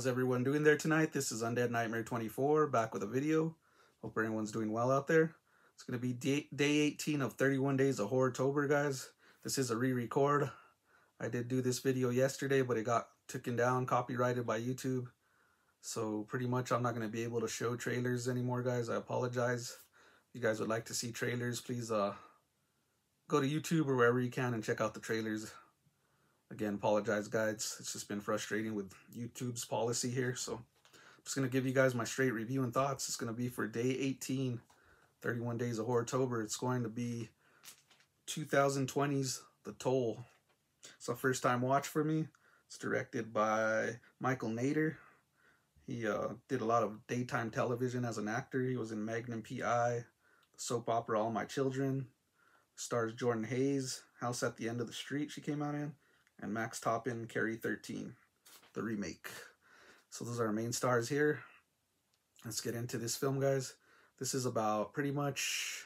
How's everyone doing there tonight? This is Undead Nightmare 24 back with a video. Hope everyone's doing well out there. It's going to be day, day 18 of 31 Days of Horrortober, guys. This is a re-record. I did do this video yesterday, but it got taken down, copyrighted by YouTube. So pretty much I'm not going to be able to show trailers anymore, guys. I apologize. If you guys would like to see trailers, please uh, go to YouTube or wherever you can and check out the trailers. Again, apologize, guys. It's just been frustrating with YouTube's policy here. So I'm just going to give you guys my straight review and thoughts. It's going to be for day 18, 31 Days of Horrortober. It's going to be 2020's The Toll. It's a first time watch for me. It's directed by Michael Nader. He uh, did a lot of daytime television as an actor. He was in Magnum P.I., the soap opera All My Children. Stars Jordan Hayes, House at the End of the Street she came out in and Max Topplin, Carrie 13, the remake. So those are our main stars here. Let's get into this film, guys. This is about pretty much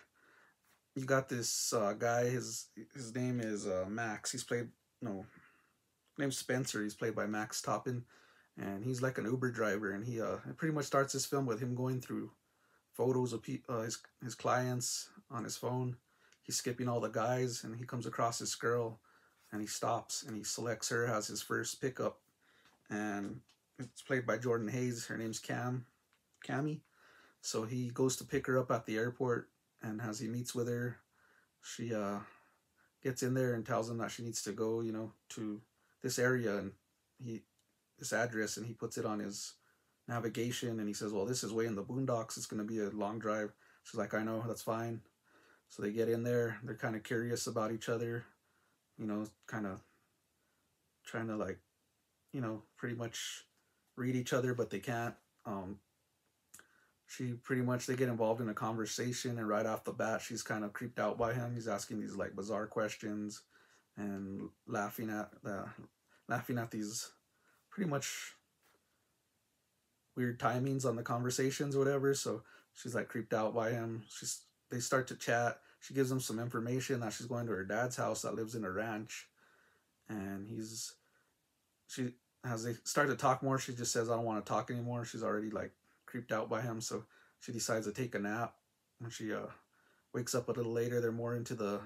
you got this uh, guy. His his name is uh, Max. He's played no, name's Spencer. He's played by Max Topplin, and he's like an Uber driver. And he uh pretty much starts this film with him going through photos of uh, his his clients on his phone. He's skipping all the guys, and he comes across this girl and he stops and he selects her as his first pickup. And it's played by Jordan Hayes. Her name's Cam Cami so he goes to pick her up at the airport and as he meets with her she uh gets in there and tells him that she needs to go you know to this area. And he this address and he puts it on his navigation and he says well this is way in the boondocks. It's going to be a long drive. She's like I know. That's fine. So they get in there. They're kind of curious about each other you know, kind of trying to like, you know, pretty much read each other, but they can't. Um, she pretty much they get involved in a conversation, and right off the bat, she's kind of creeped out by him. He's asking these like bizarre questions and laughing at the laughing at these pretty much weird timings on the conversations, whatever. So she's like creeped out by him. She's they start to chat she gives him some information that she's going to her dad's house that lives in a ranch. And he's she as they start to talk more. She just says i don't want to talk anymore. She's already like creeped out by him. So she decides to take a nap. When she uh wakes up a little later they're more into the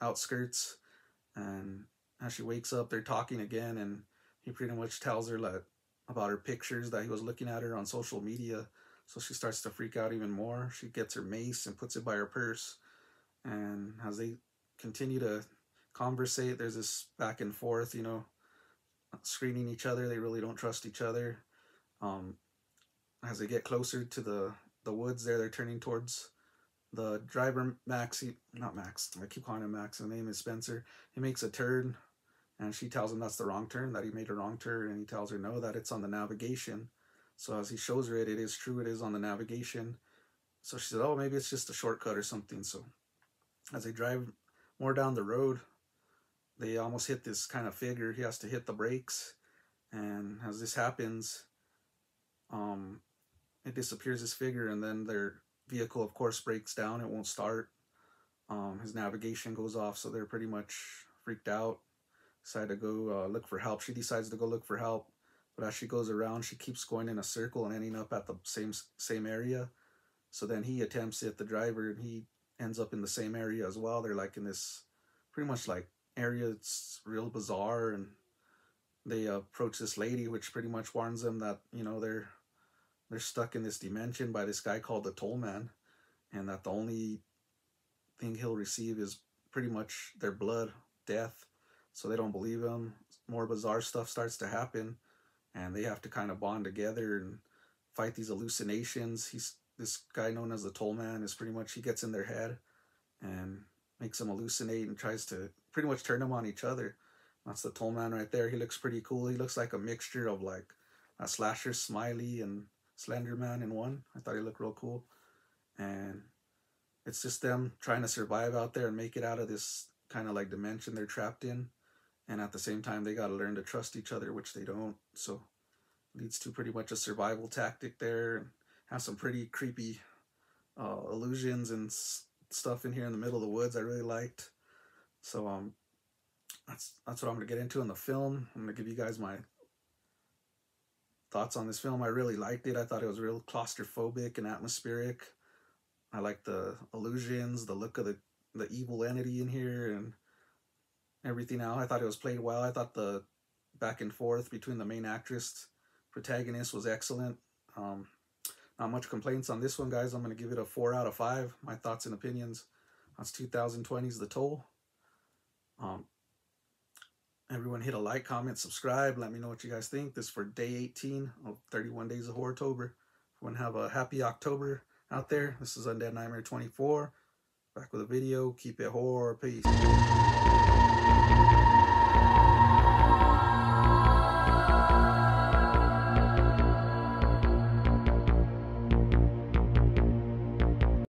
outskirts. And as she wakes up they're talking again. And he pretty much tells her like about her pictures that he was looking at her on social media. So she starts to freak out even more. She gets her mace and puts it by her purse and as they continue to conversate there's this back and forth you know screening each other. They really don't trust each other. Um, as they get closer to the the woods there they're turning towards the driver max. He, not max. I keep calling him max. His name is spencer. He makes a turn and she tells him that's the wrong turn that he made a wrong turn and he tells her no that it's on the navigation. So as he shows her it it is true it is on the navigation. So she said oh maybe it's just a shortcut or something. So as they drive more down the road, they almost hit this kind of figure. He has to hit the brakes, and as this happens, um, it disappears this figure, and then their vehicle, of course, breaks down. It won't start. Um, his navigation goes off, so they're pretty much freaked out. Decide to go uh, look for help. She decides to go look for help, but as she goes around, she keeps going in a circle and ending up at the same same area. So then he attempts it, the driver, and he ends up in the same area as well. They're like in this pretty much like area it's real bizarre and they approach this lady which pretty much warns them that you know they're they're stuck in this dimension by this guy called the toll man and that the only thing he'll receive is pretty much their blood death. So they don't believe him. More bizarre stuff starts to happen and they have to kind of bond together and fight these hallucinations. He's this guy known as the Toll Man is pretty much he gets in their head and makes them hallucinate and tries to pretty much turn them on each other. That's the Toll Man right there. He looks pretty cool. He looks like a mixture of like a slasher Smiley and Slender Man in one. I thought he looked real cool. And it's just them trying to survive out there and make it out of this kind of like dimension they're trapped in. And at the same time, they got to learn to trust each other, which they don't. So leads to pretty much a survival tactic there have some pretty creepy uh, illusions and stuff in here in the middle of the woods. I really liked. So um, that's that's what I'm gonna get into in the film. I'm gonna give you guys my thoughts on this film. I really liked it. I thought it was real claustrophobic and atmospheric. I like the illusions, the look of the the evil entity in here, and everything else. I thought it was played well. I thought the back and forth between the main actress protagonist was excellent. Um, not much complaints on this one, guys. I'm going to give it a 4 out of 5. My thoughts and opinions. That's 2020's The Toll. Um, everyone hit a like, comment, subscribe. Let me know what you guys think. This for day 18 of 31 Days of Horrortober. Everyone have a happy October out there. This is Undead Nightmare 24. Back with a video. Keep it horror. Peace.